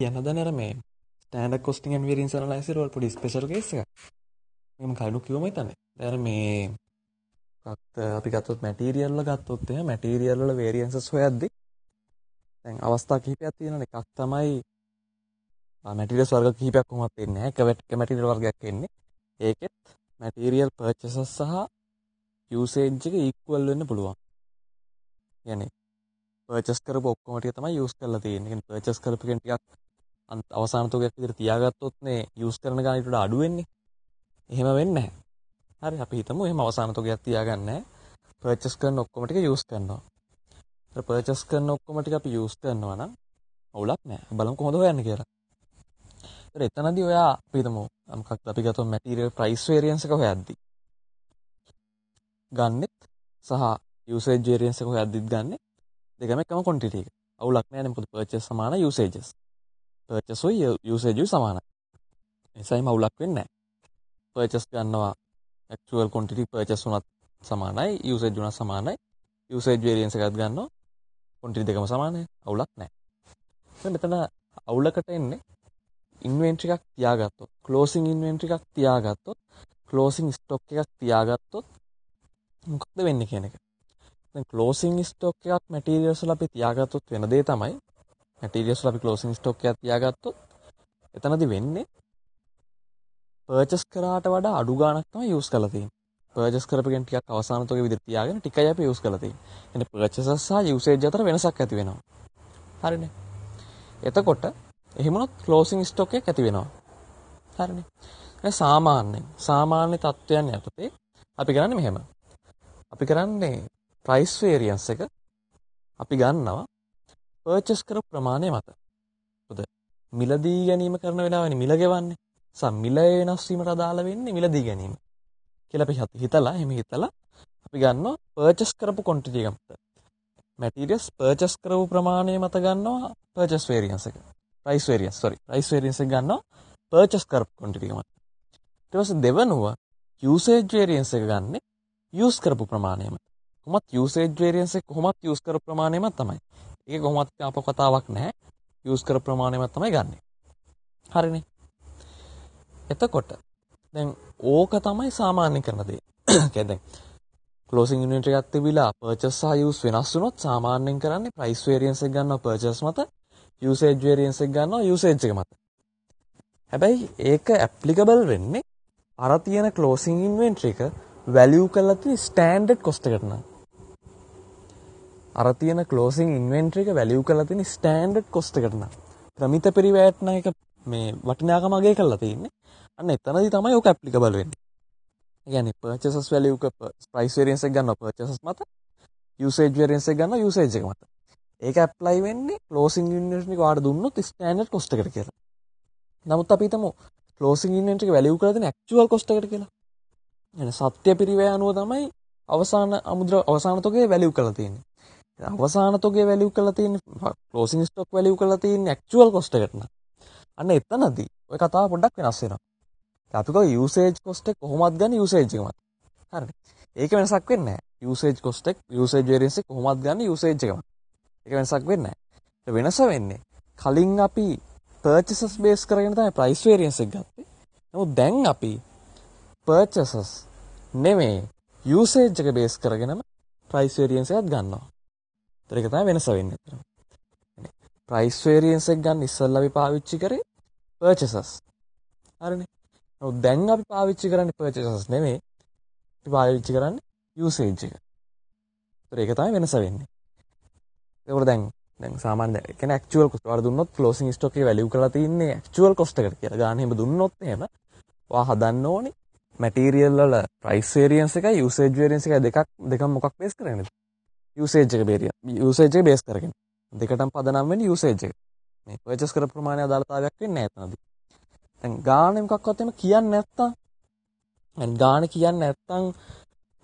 කියන්නද නර මේ standard costing වරින් සනලයිසිරවල් පොඩි ස්පේශල් ගේෙස මෙම කලු කිවම තන දැර මේ අපි ගත්තොත් මැටීරියල්ල ගත්තොත්ය මැටීරියල්ල වේරියන්ස සොයද්දි තැන් අවස්ථා කිහිපයක් තියෙන එකක් තමයි මැටිල ස්වර්ග කිහිපයක් කොමත් එන්න කවැට්ක මැටිල් වර්ගයක් එන්නේ. ඒකෙත් මැටීරියල් පර්චසස් සහ යසේජ්ජක ඉක්වල් වෙන්න පුළුවන්. යන පර්චස් කර ඔක්කොමටිය තමයි යස් කරලා තියෙන පර්චස් කරපු කෙන්ටියක් අවසාන තුගයක් විදිහට තියාගත්තොත් නේ යූස් කරන ගාන ඊට වඩා අඩු වෙන්නේ. එහෙම වෙන්නේ නැහැ. හරි අපි හිතමු එහෙම අවසාන තුගයක් තියාගන්න නැහැ. පර්චස් කරන ඔක්කොම ටික යූස් කරනවා. ඒතර පර්චස් කරන ඔක්කොම ටික අපි යූස් කරනවා නම් අවුලක් නැහැ. බලමු කොහොමද හොයන්නේ කියලා. ඒතර එතනදී ඔයා අපි හිතමු මොකක්ද අපි ගත්තොත් මැටීරියල් ප්‍රයිස් වේරියන්ස් එක හොයද්දී ගන්නෙත් සහ යූසේජ් වේරියන්ස් එක හොයද්දිත් ගන්නෙ දෙකම එකම ක්වොන්ටිටි එක. අවුලක් නැහැ නේ මොකද පර්චේස් සමාන යූසේජස්. පර්චස් උයි යූසේජ් උයි සමානයි. එසයිම අවුලක් වෙන්නේ නැහැ. පර්චස් ගන්නවා ඇක්චුවල් ක්වොන්ටිටි පර්චස් උනත් සමානයි යූසේජ් උනත් සමානයි. යූසේජ් වේරියන්ස් එකත් ගන්නවා ක්වොන්ටිටි දෙකම සමානයි. අවුලක් නැහැ. දැන් මෙතන අවුලකට එන්නේ ඉන්වෙන්ට්‍රි එකක් තියාගත්තොත් ක්ලෝසින් ඉන්වෙන්ට්‍රි එකක් තියාගත්තොත් ක්ලෝසින් ස්ටොක් එකක් තියාගත්තොත් මොකක්ද වෙන්නේ කියන එක. දැන් ක්ලෝසින් ස්ටොක් එකක් මැටීරියල්ස් වල අපි තියාගත්තොත් වෙන දේ තමයි මැටීරියල්ස් වල අපි ක්ලෝසින් ස්ටොක් එකක් තියාගත්තොත් එතනදි වෙන්නේ පර්චස් කරාට වඩා අඩු ගාණක් තමයි යූස් කරලා තියෙන්නේ. පර්චස් කරපගෙන ටිකක් අවසාන තුගේ විදිහට තියාගෙන ටිකයි අපි යූස් කරලා තියෙන්නේ. එන්නේ පර්චසස් සහ යූසේජ් අතර වෙනසක් ඇති වෙනවා. හරිනේ. එතකොට එහෙමනොත් ක්ලෝසින් ස්ටොක් එකක් ඇති වෙනවා. හරිනේ. ඒ සාමාන්‍යයෙන් සාමාන්‍ය තත්ත්වයන් යටතේ අපි කරන්නේ මෙහෙම. අපි කරන්නේ ප්‍රයිස් වේරියන්ස් එක අපි ගන්නවා පර්චස් කරපු ප්‍රමාණය මත. මොකද මිලදී ගැනීම කරන වෙලාවනේ මිල ගෙවන්නේ. සම් මිල වෙනස් වීමට අදාළ වෙන්නේ මිලදී ගැනීම. කියලා අපි හිතලා එහෙම හිතලා අපි ගන්නවා පර්චස් කරපු ක්වොන්ටිටි එක මත. මැටීරියල්ස් පර්චස් කරපු ප්‍රමාණය මත ගන්නවා පර්චස් වේරියන්ස් එක. Price variance sorry price variance එක ගන්නවා පර්චස් කරපු ක්වොන්ටිටි එක මත. ඊට පස්සේ දෙවනුව යූසේජ් වේරියන්ස් එක ගන්නෙ යූස් කරපු ප්‍රමාණය මත. කොහොමත් යූසේජ් වේරියන්ස් එක කොහොමත් යූස් කරපු ප්‍රමාණය මත තමයි. ඒක කොහොමත් අප කතාවක් නැහැ. යූස් කරපු ප්‍රමාණය මත තමයි ගන්නෙ. හරිනේ. එතකොට දැන් ඕක තමයි සාමාන්‍ය කරන දේ. කියන්නේ දැන් ක්ලෝසින් ඉන්වෙන්ටරි එකක් තිබිලා පර්චස් සහ යූස් වෙනස් වුණොත් සාමාන්‍යයෙන් කරන්නේ ප්‍රයිස් වේරියන්ස් එක ගන්නවා පර්චස් මත යූසේජ් වේරියන්ස් එක ගන්නවා යූසේජ් එක මත. හැබැයි ඒක ඇප්ලිකබල් වෙන්නේ අර තියෙන ක්ලෝසින් ඉන්වෙන්ටරි එක වැලියු කරලා තියෙන ස්ටෑන්ඩඩ් කොස්ට් එකට නම්. අර තියෙන ක්ලෝසින් ඉන්වෙන්ටරි එක වැලියු කරලා තියෙන ස්ටෑන්ඩඩ් කොස්ට් එකට නම්. ප්‍රමිත පරිවැයට නම් එක මේ වටිනාකම අගය කරලා තියෙන්නේ. අන්න එතනදී තමයි ඔක ඇප්ලිකබල් වෙන්නේ. ඒ කියන්නේ purchases value එක price variance එක ගන්නවා purchases මත usage variance එක ගන්නවා usage එක මත. ඒක ඇප්ලයි වෙන්නේ closing inventory එක වාට දුන්නොත් standard cost එකට කියලා. නමුත් අපි හිතමු closing inventory එක value කරලා දෙන actual cost එකට කියලා. එන සත්‍ය පිරිවැය අනුව තමයි අවසාන අමුද්‍ර අවසාන තොගේ වැලියු කරලා තියෙන්නේ. අවසාන තොගේ වැලියු කරලා තියෙන්නේ closing stock වැලියු කරලා තියෙන්නේ actual cost එකට නම්. අන්න එතනදී ওই කතාව පොඩ්ඩක් වෙනස් වෙනවා. අපි කව යූසේජ් කොස්ට් එක කොහොමද ගන්න යූසේජ් එක මත. හරිද? ඒක වෙනසක් වෙන්නේ නැහැ. යූසේජ් කොස්ට් එක යූසේජ් වේරියන්ස් එක කොහොමද ගන්න යූසේජ් එක මත. ඒක වෙනසක් වෙන්නේ නැහැ. වෙනස වෙන්නේ කලින් අපි purchases base කරගෙන තමයි price variance එක ගත්තේ. නමුත් දැන් අපි purchases නෙමෙයි යූසේජ් එක බේස් කරගෙනම price variance එකත් ගන්නවා. ඒතර ඒක තමයි වෙනස වෙන්නේ. ප්‍රයිස් වේරියන්ස් එක ගන්න ඉස්සෙල්ලා අපි පාවිච්චි කරේ purchases. හරිනේ. නමුත් දැන් අපි පාවිච්චි කරන්නේ purchases නෙමෙයි. අපි පාවිච්චි කරන්නේ usage එක. ඒතර ඒක තමයි වෙනස වෙන්නේ. ඒකෝර දැන් දැන් සාමාන්‍ය ඒ කියන්නේ actual cost වල දුන්නොත් closing stock එකේ value කරලා තින්නේ actual cost එකට කියලා. ගාන එහෙම දුන්නොත් එහෙම ඔයා හදන්න ඕනේ material වල price variance එකයි usage variance එකයි දෙකක් දෙකම මොකක් බේස් කරගෙනද? Usage එක variance usage එක බේස් කරගෙන. දෙකටම පදනම් වෙන්නේ usage එක. මේ purchase කර ප්‍රමාණය අදාළතාවයක් වෙන්නේ නැහැ එතනදී. දැන් ගාන මොකක්වත් එහෙම කියන්නේ නැත්තම් දැන් ගාන කියන්නේ නැත්තම්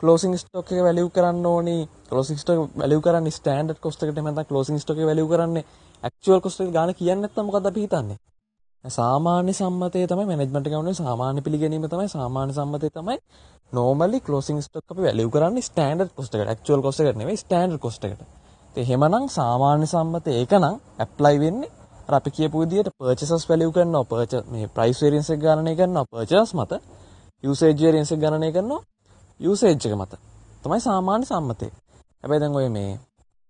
closing stock එක වැලියු කරන්න ඕනි closing stock වැලියු කරන්නේ standard cost එකට එහෙම නැත්නම් closing stock එක වැලියු කරන්නේ actual cost එක ගාන කියන්නේ නැත්තම් මොකද්ද අපි හිතන්නේ සාමාන්‍ය සම්මතය තමයි මැනේජ්මන්ට් එක ගන්න සාමාන්‍ය පිළිගැනීම තමයි සාමාන්‍ය සම්මතය තමයි normally closing stock අපි වැලියු කරන්නේ standard cost එකට actual cost එකට නෙවෙයි standard cost එකට. ඒ එහෙමනම් සාමාන්‍ය සම්මතය ඒක නම් apply වෙන්නේ අර අර අපි කියපු විදිහට purchases value කරනවා purchase මේ price variance එක ගණනය කරනවා purchase මත usage variance එක ගණනය කරනවා usage එක මත තමයි සාමාන්‍ය සම්මතය. හැබැයි දැන් ඔය මේ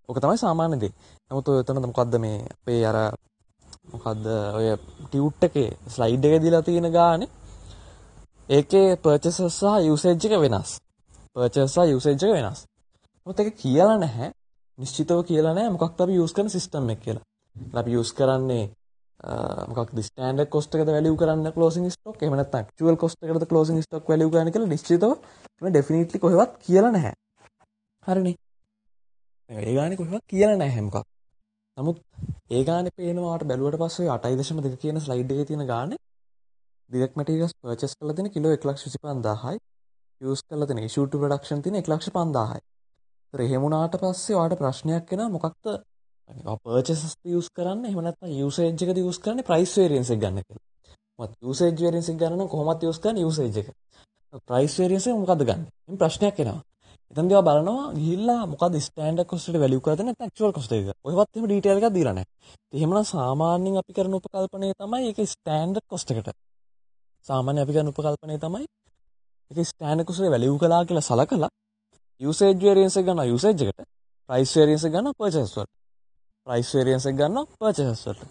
ඔක තමයි සාමාන්‍ය දේ. නමුත් ඔය එතන මොකද්ද මේ අපේ අර මොකද්ද ඔය ටියුට් එකේ ස්ලයිඩ් එක දීලා තියෙන ගානේ ඒකේ purchases සහ usage එක වෙනස්. purchase සහ usage එක වෙනස්. නමුත් ඒක කියලා නැහැ. නිශ්චිතව කියලා නැහැ මොකක්ද අපි use කරන system එක කියලා. අපි use කරන්නේ මොකක්ද ස්ටෑන්ඩඩ් කොස්ට් එකද වැලියු කරන්න ක්ලෝසින් ස්ටොක් එහෙම නැත්නම් ඇක්චුවල් කොස්ට් එකද ක්ලෝසින් ස්ටොක් වැලියු කරන්න කියලා නිශ්චිතව එහෙම ඩෙෆිනිට්ලි කොහෙවත් කියලා නැහැ. හරිනේ. ඒ ගානේ කොහෙවත් කියලා නැහැ මොකක්. නමුත් ඒ ගානේ පේනවා වාට බැලුවට පස්සේ 8.2 කියන ස්ලයිඩ් එකේ තියෙන ගානේ direct materials purchase කරලා තියෙන කිලෝ 125000යි use කරලා තියෙන issue to production තියෙන 105000යි. ඒතර එහෙම වුණාට පස්සේ වාට ප්‍රශ්නයක් එනවා මොකක්ද පර්චසස් යස් කරන්න එහෙම නැත්නම් යූසේජ් එකද යස් කරන්නේ ප්‍රයිස් වේරියන්ස් එක ගන්න කියලා. මොකද යූසේජ් වේරියන්ස් එක ගන්න නම් කොහොමද යස් කරන්නේ යූසේජ් එක. ප්‍රයිස් වේරියන්ස් එක මොකද්ද ගන්න? එම් ප්‍රශ්නයක් එනවා. එතනදී ඔයා බලනවා ගිහිල්ලා මොකද්ද ස්ටෑන්ඩඩ් කොස්ට් එකට වැලියු කරද නැත්නම් ඇක්චුවල් කොස්ට් එක. ඔයවත් එහෙම ඩීටේල් එකක් දීලා නැහැ. එහෙමනම් සාමාන්‍යයෙන් අපි කරන උපකල්පනය තමයි ඒක ස්ටෑන්ඩඩ් කොස්ට් එකට. සාමාන්‍ය අපි කරන උපකල්පනය තමයි ඒක ස්ටෑන්ඩඩ් කොස්ට් එක වැලියු කළා කියලා සලකලා යූසේජ් වේරියන්ස් එක ගන්නවා යූසේජ් එකට. ප්‍රයිස් වේරියන්ස් එක ගන්නවා පර්චේස් වලට. ප්‍රයිස් වේරියන්ස් එක ගන්නවා පර්චේසස් වලට.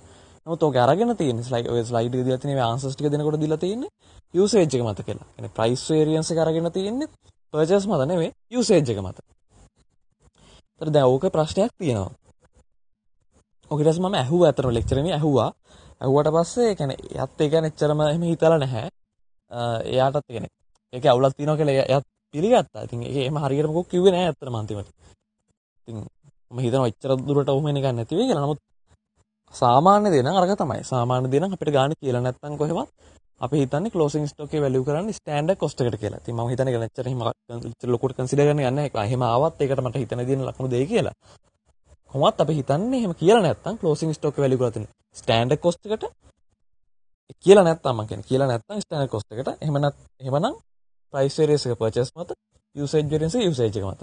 නමුත් ඔක අරගෙන තියෙන්නේ ස්ලයිඩ් ඔය ස්ලයිඩ් එක දීලා තියෙන මේ ආන්සර්ස් ටික දෙනකොට දීලා තියෙන්නේ යූසේජ් එක මත කියලා. يعني ප්‍රයිස් වේරියන්ස් එක අරගෙන තියෙන්නේ පර්චේස් මත නෙවෙයි යූසේජ් එක මත. ඒතර දැන් ඕක ප්‍රශ්නයක් තියෙනවා. ඔක ඊට පස්සේ මම ඇහුවා අතන ලෙක්චර් එකේ ඇහුවා. ඇහුවට පස්සේ يعني එයාත් ඒ කියන්නේ එච්චරම එහෙම හිතලා නැහැ. එයාටත් يعني ඒකේ අවුලක් තියෙනවා කියලා එයාත් පිළිගත්තා. ඉතින් ඒක එහෙම හරියට මොකක් කිව්වේ නැහැ අත්තටම අන්තිමට. ඉතින් මම හිතනවා එච්චර දුරට ඔහොම එන එකක් නැති වෙයි කියලා. නමුත් සාමාන්‍ය දේ නම් අරක තමයි. සාමාන්‍ය දේ නම් අපිට ගාණ කියලා නැත්නම් කොහෙවත් අපි හිතන්නේ ක්ලෝසින් ස්ටොක් එකේ වැලියු කරන්නේ ස්ටෑන්ඩඩ් කොස්ට් එකට කියලා. ඉතින් මම හිතන්නේ ඒක නැච්චර එහෙම එච්චර ලොකුට කන්සිඩර් කරන්න යන්නේ නැහැ. එහෙම ආවත් ඒකට මට හිතන දින ලකුණු දෙයි කියලා. කොහොමත් අපි හිතන්නේ එහෙම කියලා නැත්නම් ක්ලෝසින් ස්ටොක් එක වැලියු කරලා තියෙන ස්ටෑන්ඩඩ් කොස්ට් එකට කියලා නැත්නම් මම කියන්නේ කියලා නැත්නම් ස්ටෑන්ඩඩ් කොස්ට් එකට එහෙම නැත් එහෙමනම් ප්‍රයිස් වේරියන්ස් එක පර්චේස් මත යූසේජ් වේරියන්ස් එක යූසේජ් එක මත